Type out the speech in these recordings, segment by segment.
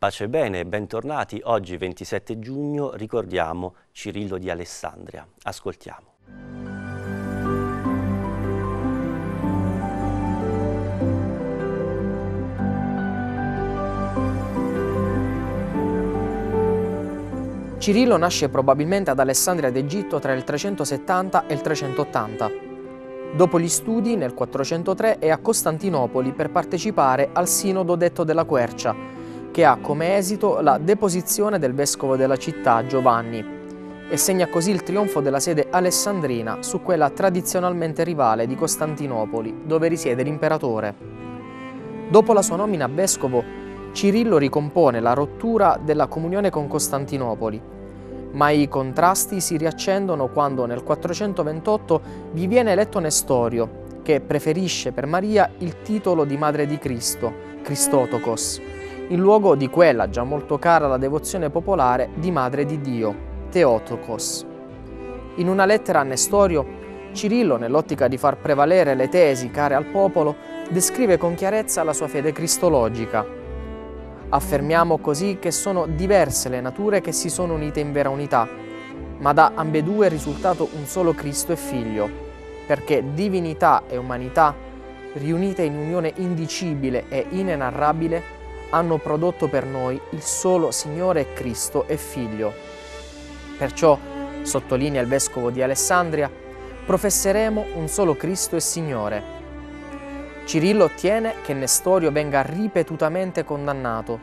Pace bene, bentornati. Oggi 27 giugno ricordiamo Cirillo di Alessandria. Ascoltiamo. Cirillo nasce probabilmente ad Alessandria d'Egitto tra il 370 e il 380. Dopo gli studi, nel 403 è a Costantinopoli per partecipare al sinodo detto della Quercia, che ha come esito la deposizione del vescovo della città Giovanni e segna così il trionfo della sede alessandrina su quella tradizionalmente rivale di Costantinopoli, dove risiede l'imperatore. Dopo la sua nomina a vescovo, Cirillo ricompone la rottura della comunione con Costantinopoli, ma i contrasti si riaccendono quando nel 428 vi viene eletto Nestorio, che preferisce per Maria il titolo di Madre di Cristo, Christotokos, in luogo di quella già molto cara alla devozione popolare di Madre di Dio, Teotokos. In una lettera a Nestorio, Cirillo, nell'ottica di far prevalere le tesi care al popolo, descrive con chiarezza la sua fede cristologica. Affermiamo così che sono diverse le nature che si sono unite in vera unità, ma da ambedue è risultato un solo Cristo e Figlio, perché divinità e umanità, riunite in unione indicibile e inenarrabile, hanno prodotto per noi il solo Signore Cristo e Figlio. Perciò, sottolinea il vescovo di Alessandria, professeremo un solo Cristo e Signore. Cirillo ottiene che Nestorio venga ripetutamente condannato,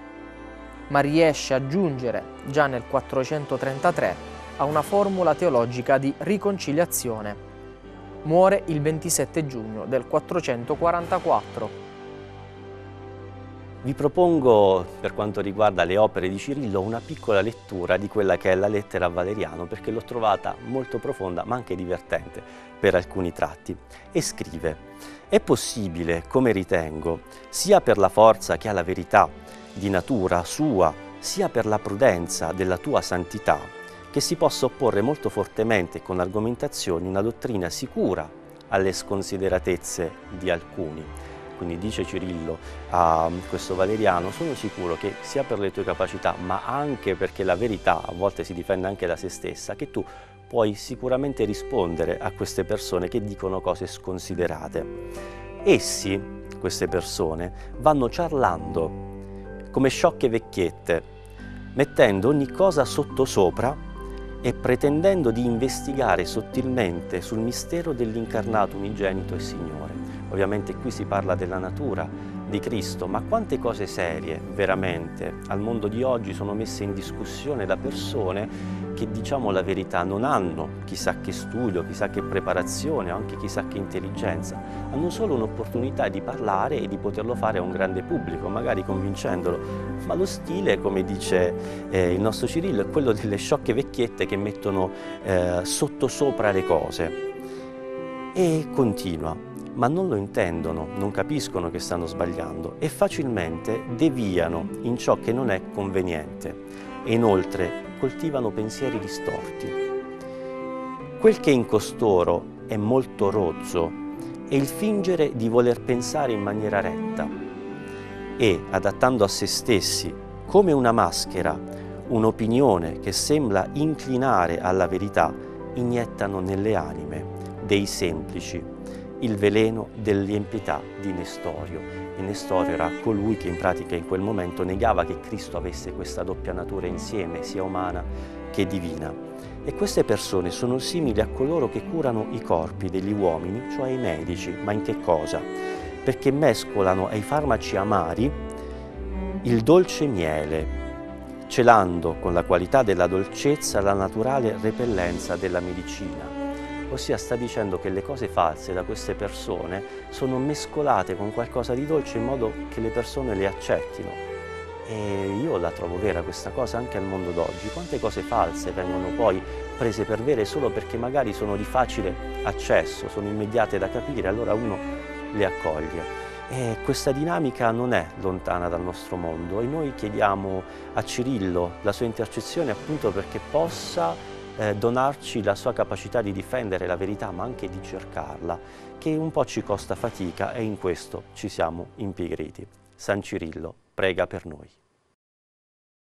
ma riesce a giungere, già nel 433, a una formula teologica di riconciliazione. Muore il 27 giugno del 444. Vi propongo, per quanto riguarda le opere di Cirillo, una piccola lettura di quella che è la lettera a Valeriano, perché l'ho trovata molto profonda, ma anche divertente per alcuni tratti. E scrive, è possibile, come ritengo, sia per la forza che ha la verità di natura sua, sia per la prudenza della tua santità, che si possa opporre molto fortemente con argomentazioni una dottrina sicura alle sconsideratezze di alcuni quindi dice Cirillo a questo Valeriano, sono sicuro che sia per le tue capacità, ma anche perché la verità a volte si difende anche da se stessa, che tu puoi sicuramente rispondere a queste persone che dicono cose sconsiderate. Essi, queste persone, vanno ciarlando come sciocche vecchiette, mettendo ogni cosa sottosopra e pretendendo di investigare sottilmente sul mistero dell'incarnato unigenito e Signore. Ovviamente qui si parla della natura di Cristo, ma quante cose serie veramente al mondo di oggi sono messe in discussione da persone che diciamo la verità non hanno chissà che studio, chissà che preparazione, anche chissà che intelligenza, hanno solo un'opportunità di parlare e di poterlo fare a un grande pubblico, magari convincendolo, ma lo stile, come dice eh, il nostro Cirillo, è quello delle sciocche vecchiette che mettono eh, sottosopra le cose. E continua, ma non lo intendono, non capiscono che stanno sbagliando e facilmente deviano in ciò che non è conveniente e inoltre coltivano pensieri distorti. Quel che in costoro è molto rozzo è il fingere di voler pensare in maniera retta e, adattando a se stessi come una maschera un'opinione che sembra inclinare alla verità, iniettano nelle anime dei semplici il veleno dell'impietà di Nestorio. E Nestorio era colui che in pratica in quel momento negava che Cristo avesse questa doppia natura insieme, sia umana che divina. E queste persone sono simili a coloro che curano i corpi degli uomini, cioè i medici. Ma in che cosa? Perché mescolano ai farmaci amari il dolce miele, celando con la qualità della dolcezza la naturale repellenza della medicina ossia sta dicendo che le cose false da queste persone sono mescolate con qualcosa di dolce in modo che le persone le accettino. E io la trovo vera questa cosa anche al mondo d'oggi. Quante cose false vengono poi prese per vere solo perché magari sono di facile accesso, sono immediate da capire, allora uno le accoglie. E questa dinamica non è lontana dal nostro mondo e noi chiediamo a Cirillo la sua intercessione appunto perché possa eh, donarci la sua capacità di difendere la verità ma anche di cercarla, che un po' ci costa fatica e in questo ci siamo impigriti. San Cirillo prega per noi.